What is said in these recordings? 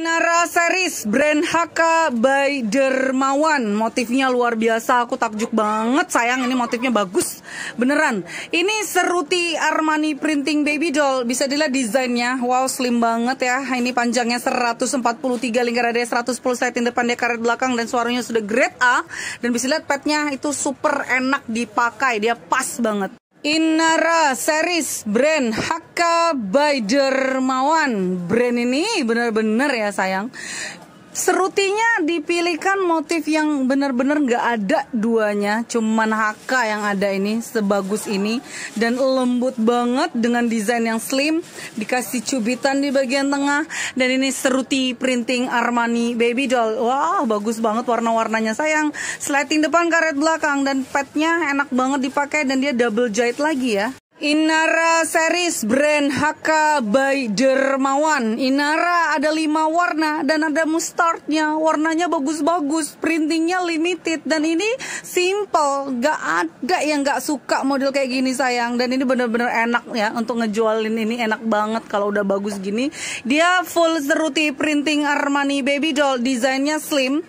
Nara Series brand HK by Dermawan. Motifnya luar biasa Aku takjub banget sayang Ini motifnya bagus. Beneran. Ini seruti Armani printing baby doll. Bisa dilihat desainnya. Wow slim banget ya. Ini panjangnya 143 lingkar ada 110 in depan dia karet belakang Dan suaranya sudah grade A Dan bisa lihat petnya itu super enak dipakai. Dia pas banget. Inara series brand Hakka by Dermawan Brand ini benar-benar ya sayang. Serutinya dipilihkan motif yang benar-benar nggak ada duanya, cuman HK yang ada ini sebagus ini. Dan lembut banget dengan desain yang slim, dikasih cubitan di bagian tengah. Dan ini seruti printing Armani baby doll. Wah, bagus banget warna-warnanya sayang. Slating depan karet belakang. Dan petnya enak banget dipakai. Dan dia double jahit lagi ya. Inara series brand HK by Dermawan. Inara ada lima warna dan ada mustardnya. Warnanya bagus-bagus, printingnya limited dan ini simple. Gak ada yang gak suka model kayak gini sayang. Dan ini bener-bener enak ya untuk ngejualin ini enak banget kalau udah bagus gini. Dia full seruti printing Armani Baby Doll, desainnya slim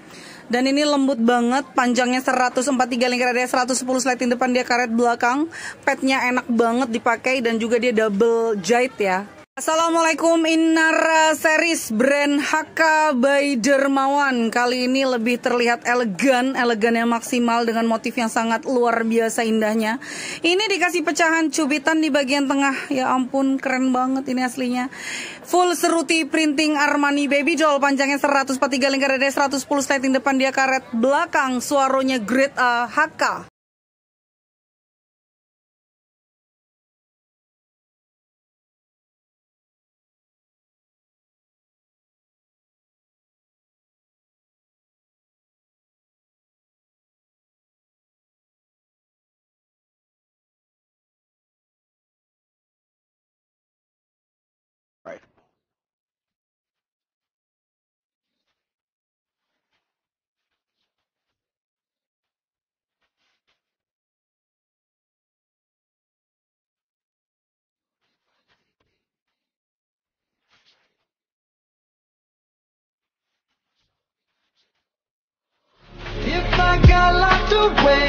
dan ini lembut banget, panjangnya 143 lingkar ada 110 sliding depan dia karet belakang. Petnya enak banget dipakai dan juga dia double jahit ya. Assalamualaikum Inara Series brand HK by Dermawan. Kali ini lebih terlihat elegan, elegan yang maksimal dengan motif yang sangat luar biasa indahnya. Ini dikasih pecahan cubitan di bagian tengah. Ya ampun keren banget ini aslinya. Full seruti printing Armani Baby Doll Panjangnya 143 lingkar ada 110 sliding depan dia karet belakang Suaranya grade A HK away.